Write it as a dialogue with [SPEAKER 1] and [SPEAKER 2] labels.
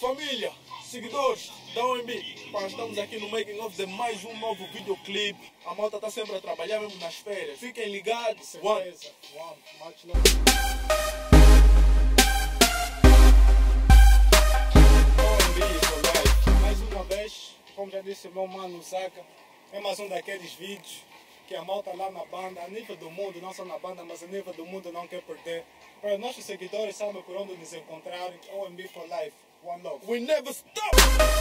[SPEAKER 1] Família, seguidores da OMB, pá, estamos aqui no making of de mais um novo videoclipe. A malta está sempre a trabalhar mesmo nas férias. Fiquem ligados. One.
[SPEAKER 2] One. Much love. Como já disse o meu mano Saka, é mais um daqueles vídeos que a malta lá na banda, a nível do mundo, não só na banda, mas a nível do mundo não quer perder. Para os nossos seguidores sabem por onde nos encontrar, OMB for Life, One Love.
[SPEAKER 1] We never stop.